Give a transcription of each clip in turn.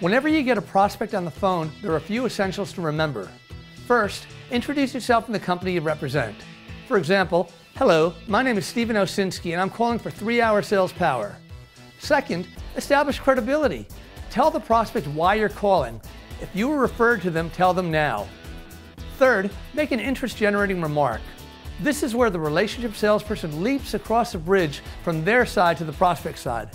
Whenever you get a prospect on the phone, there are a few essentials to remember. First, introduce yourself and the company you represent. For example, hello, my name is Stephen Osinski and I'm calling for three hour sales power. Second, establish credibility. Tell the prospect why you're calling. If you were referred to them, tell them now. Third, make an interest generating remark. This is where the relationship salesperson leaps across the bridge from their side to the prospect side.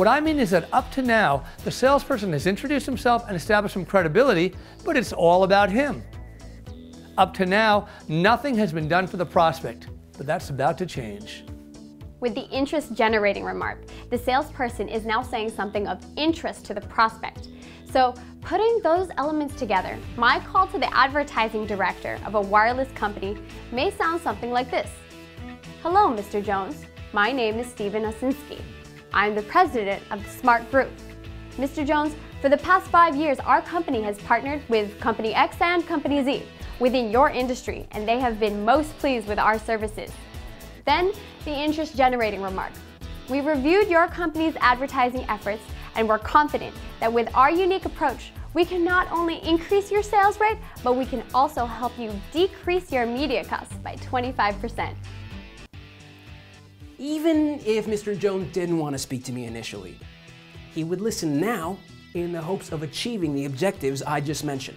What I mean is that up to now, the salesperson has introduced himself and established some credibility, but it's all about him. Up to now, nothing has been done for the prospect, but that's about to change. With the interest generating remark, the salesperson is now saying something of interest to the prospect. So, putting those elements together, my call to the advertising director of a wireless company may sound something like this Hello, Mr. Jones. My name is Stephen Osinski. I'm the president of the Smart Group. Mr. Jones, for the past five years, our company has partnered with Company X and Company Z within your industry, and they have been most pleased with our services. Then, the interest generating remark. We reviewed your company's advertising efforts and we're confident that with our unique approach, we can not only increase your sales rate, but we can also help you decrease your media costs by 25%. Even if Mr. Jones didn't want to speak to me initially, he would listen now in the hopes of achieving the objectives I just mentioned.